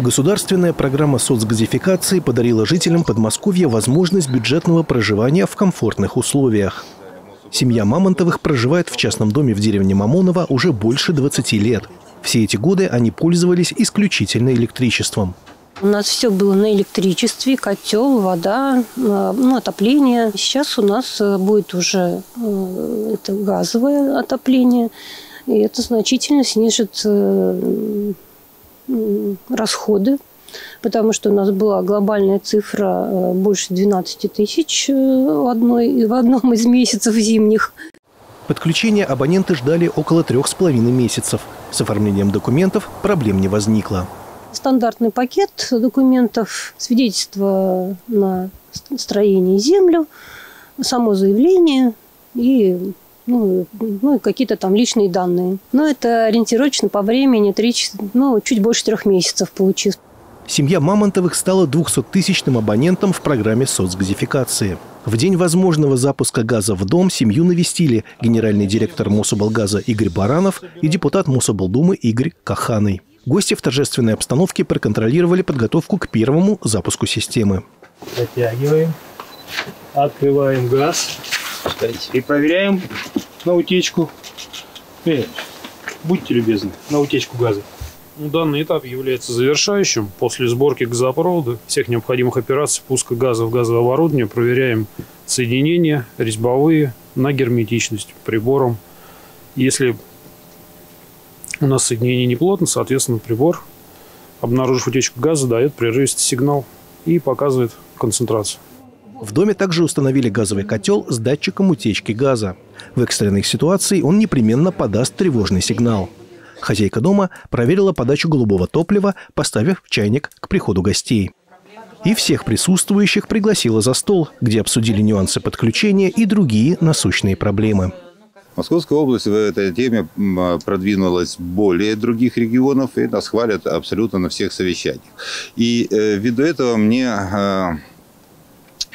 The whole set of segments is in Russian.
Государственная программа соцгазификации подарила жителям Подмосковья возможность бюджетного проживания в комфортных условиях. Семья Мамонтовых проживает в частном доме в деревне Мамоново уже больше 20 лет. Все эти годы они пользовались исключительно электричеством. У нас все было на электричестве, котел, вода, э, ну, отопление. Сейчас у нас э, будет уже э, это газовое отопление, и это значительно снижит расходы, потому что у нас была глобальная цифра э, больше 12 тысяч э, в, одной, в одном из месяцев зимних. Подключение абоненты ждали около трех с половиной месяцев. С оформлением документов проблем не возникло. Стандартный пакет документов, свидетельство на строение землю, само заявление и ну, ну какие-то там личные данные. Но это ориентировочно по времени 3, ну, чуть больше трех месяцев получилось. Семья Мамонтовых стала 200-тысячным абонентом в программе соцгазификации. В день возможного запуска газа в дом семью навестили генеральный директор Мособлгаза Игорь Баранов и депутат Мособлдумы Игорь Каханый. Гости в торжественной обстановке проконтролировали подготовку к первому запуску системы. Затягиваем, открываем газ и проверяем на утечку. Э, будьте любезны, на утечку газа. Данный этап является завершающим. После сборки газопровода, всех необходимых операций пуска газа в газовое оборудование проверяем соединения резьбовые на герметичность прибором. Если у нас соединение не плотно, соответственно, прибор, обнаружив утечку газа, дает прерывистый сигнал и показывает концентрацию. В доме также установили газовый котел с датчиком утечки газа. В экстренной ситуации он непременно подаст тревожный сигнал. Хозяйка дома проверила подачу голубого топлива, поставив чайник к приходу гостей. И всех присутствующих пригласила за стол, где обсудили нюансы подключения и другие насущные проблемы. Московская область в этой теме продвинулась более других регионов, и нас хвалят абсолютно на всех совещаниях. И э, ввиду этого мне э,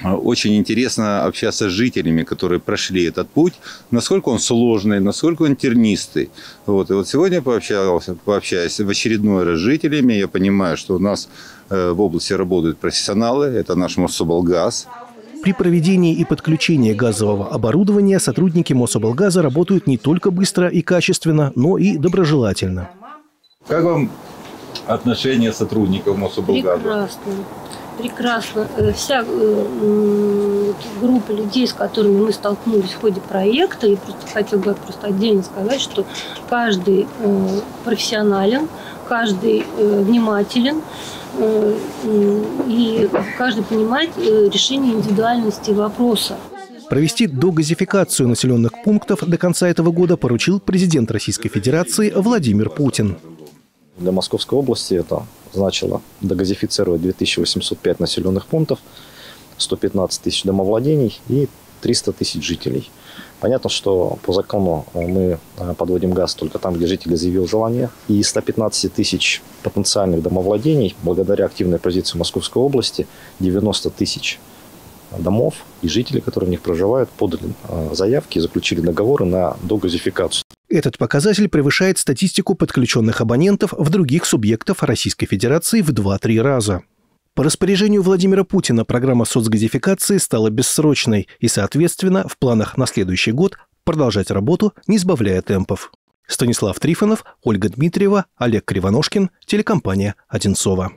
очень интересно общаться с жителями, которые прошли этот путь, насколько он сложный, насколько он тернистый. Вот. И вот сегодня пообщался, пообщаясь в очередной раз с жителями, я понимаю, что у нас э, в области работают профессионалы, это наш Мособлгаз. При проведении и подключении газового оборудования сотрудники Мособлгаза работают не только быстро и качественно, но и доброжелательно. Как вам отношение сотрудников Мособлгаза? Прекрасно прекрасно. Э, вся э, группа людей, с которыми мы столкнулись в ходе проекта, я просто хотел бы просто отдельно сказать, что каждый э, профессионален, каждый внимателен, и каждый понимает решение индивидуальности вопроса. Провести догазификацию населенных пунктов до конца этого года поручил президент Российской Федерации Владимир Путин. Для Московской области это значило догазифицировать 2805 населенных пунктов, 115 тысяч домовладений и 300 тысяч жителей. Понятно, что по закону мы э, подводим газ только там, где житель заявил желание. И 115 тысяч потенциальных домовладений, благодаря активной позиции Московской области, 90 тысяч домов и жителей, которые в них проживают, подали э, заявки и заключили договоры на догазификацию. Этот показатель превышает статистику подключенных абонентов в других субъектов Российской Федерации в 2-3 раза. По распоряжению Владимира Путина программа соцгазификации стала бессрочной и, соответственно, в планах на следующий год продолжать работу, не сбавляя темпов. Станислав Трифонов, Ольга Дмитриева, Олег Кривоножкин, телекомпания «Одинцова».